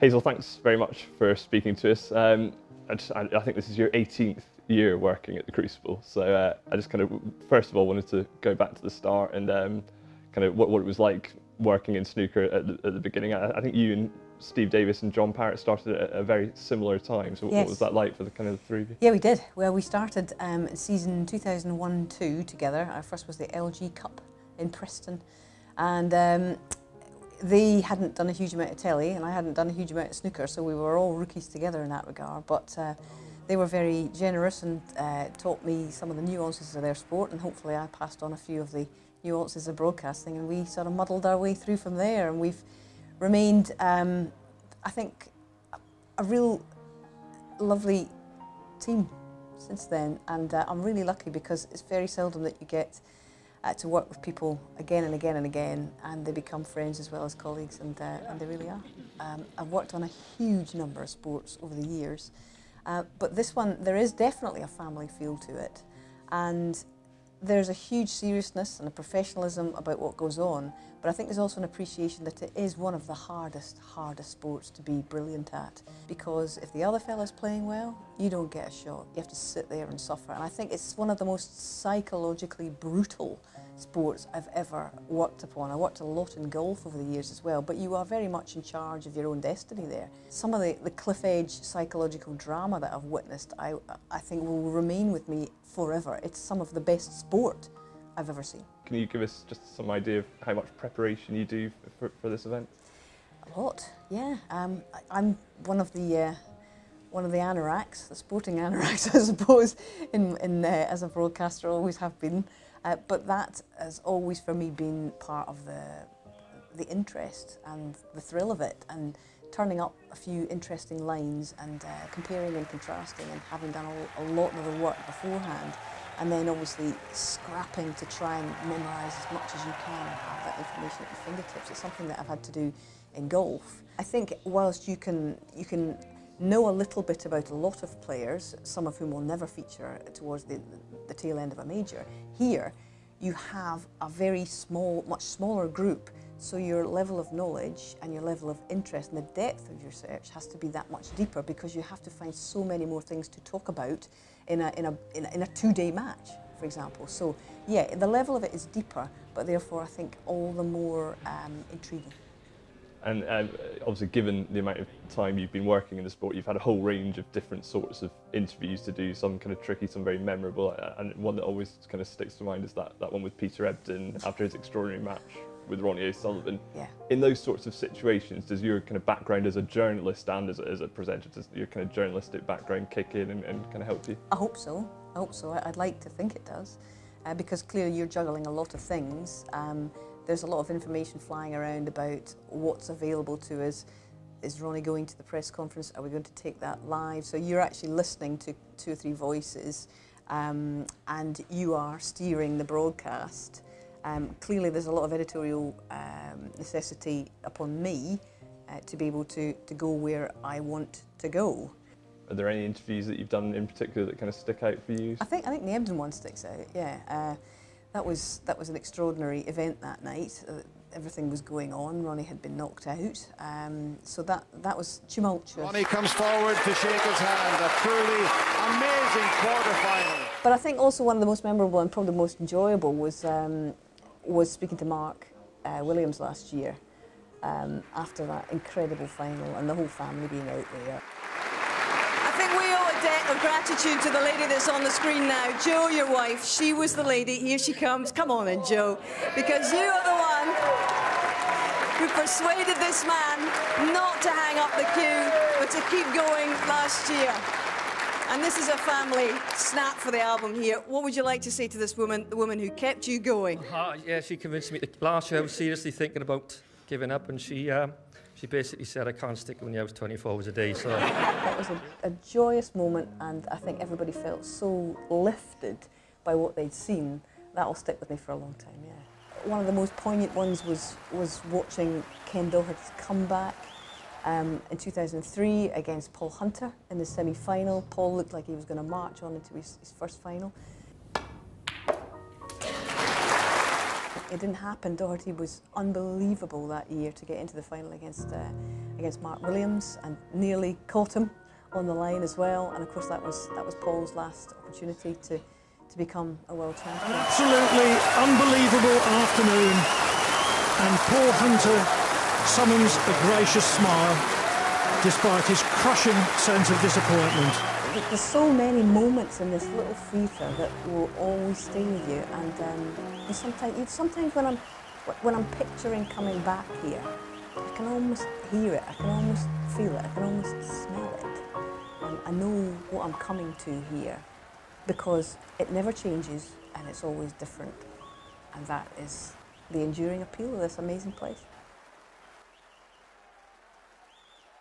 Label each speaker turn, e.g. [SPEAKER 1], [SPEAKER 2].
[SPEAKER 1] Hazel, thanks very much for speaking to us. Um, I, just, I, I think this is your 18th year working at the Crucible, so uh, I just kind of, first of all, wanted to go back to the start and um, kind of what, what it was like working in snooker at the, at the beginning. I, I think you and Steve Davis and John Parrott started at a very similar time. So
[SPEAKER 2] Yes.
[SPEAKER 1] what was that like for the kind of the three of you?
[SPEAKER 2] Yeah, we did. Well, we started um, season 2001-2 together. Our first was the LG Cup in Preston. And um, they hadn't done a huge amount of telly and I hadn't done a huge amount of snooker, so we were all rookies together in that regard. But uh, they were very generous and uh, taught me some of the nuances of their sport and hopefully I passed on a few of the nuances of broadcasting and we sort of muddled our way through from there and we've remained, um, I think, a, real lovely team since then, and uh, I'm really lucky because it's very seldom that you get uh, to work with people again and again and again, and they become friends as well as colleagues, and, uh, and they really are. Um, I've worked on a huge number of sports over the years, uh, but this one, there is definitely a family feel to it, and there's a huge seriousness and a professionalism about what goes on, but I think there's also an appreciation that it is one of the hardest, hardest sports to be brilliant at. Because if the other fella's playing well, you don't get a shot. You have to sit there and suffer. And I think it's one of the most psychologically brutal sports I've ever worked upon. I worked a lot in golf over the years as well, but you are very much in charge of your own destiny there. Some of the, the cliff edge psychological drama that I've witnessed, I, I think will remain with me forever. It's some of the best sport I've ever seen.
[SPEAKER 1] Can you give us just some idea of how much preparation you do for, for this event?
[SPEAKER 2] A lot, yeah. Um, I, I'm one of the uh, one of the anoraks, the sporting anoraks, I suppose, in, in uh, as a broadcaster, always have been. Uh, but that has always, for me, been part of the the interest and the thrill of it, and turning up a few interesting lines and uh, comparing and contrasting, and having done a, a lot of the work beforehand, and then obviously scrapping to try and memorise as much as you can and have that information at your fingertips. It's something that I've had to do in golf. I think whilst you can you can know a little bit about a lot of players, some of whom will never feature towards the, the tail end of a major, here you have a very small, much smaller group. So your level of knowledge and your level of interest and the depth of your search has to be that much deeper because you have to find so many more things to talk about in a, in a, in a, in a two-day match, for example. So yeah, the level of it is deeper, but therefore I think all the more um, intriguing.
[SPEAKER 1] And uh, obviously, given the amount of time you've been working in the sport, you've had a whole range of different sorts of interviews to do. Some kind of tricky, some very memorable, uh, and one that always kind of sticks to mind is that, that one with Peter Ebdon after his extraordinary match with Ronnie O'Sullivan.
[SPEAKER 2] Yeah.
[SPEAKER 1] In those sorts of situations, does your kind of background as a journalist and as a, as a presenter, does your kind of journalistic background kick in and, and kind of help you?
[SPEAKER 2] I hope so. I hope so. I'd like to think it does, uh, because clearly you're juggling a lot of things. Um, there's a lot of information flying around about what's available to us. Is Ronnie going to the press conference? Are we going to take that live? So you're actually listening to two or three voices, um, and you are steering the broadcast. Um, clearly, there's a lot of editorial um, necessity upon me uh, to be able to, to go where I want to go.
[SPEAKER 1] Are there any interviews that you've done in particular that kind of stick out for you?
[SPEAKER 2] I think I think the Ebdon one sticks out. Yeah, uh, that was that was an extraordinary event that night. Uh, everything was going on. Ronnie had been knocked out, um, so that that was tumultuous.
[SPEAKER 3] Ronnie comes forward to shake his hand. A truly amazing quarter-final.
[SPEAKER 2] But I think also one of the most memorable and probably the most enjoyable was um, was speaking to Mark uh, Williams last year um, after that incredible final and the whole family being out there.
[SPEAKER 4] I think we owe a debt of gratitude to the lady that's on the screen now. Jo, your wife, she was the lady. Here she comes. Come on in, Jo. Because you are the one who persuaded this man not to hang up the cue, but to keep going last year. And this is a family snap for the album here. What would you like to say to this woman, the woman who kept you going?
[SPEAKER 5] Uh, yeah, she convinced me. Last year, I was seriously thinking about giving up, and she um, she basically said, "I can't stick when you was 24 hours a day." So
[SPEAKER 2] That was a, a joyous moment, and I think everybody felt so lifted by what they'd seen. That'll stick with me for a long time. Yeah. One of the most poignant ones was was watching Ken Doherty's comeback um, in 2003 against Paul Hunter in the semi-final. Paul looked like he was going to march on into his, his first final. It didn't happen. Doherty was unbelievable that year to get into the final against uh, against Mark Williams and nearly caught him on the line as well. And of course, that was that was Paul's last opportunity to to become a world champion.
[SPEAKER 6] Absolutely unbelievable afternoon, and Paul Hunter summons a gracious smile despite his crushing sense of disappointment.
[SPEAKER 2] There's so many moments in this little theatre that will always stay with you, and um, and sometimes, sometimes when I'm when I'm picturing coming back here, I can almost hear it, I can almost feel it, I can almost smell it. I know what I'm coming to here because it never changes and it's always different. And that is the enduring appeal of this amazing place.